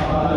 हो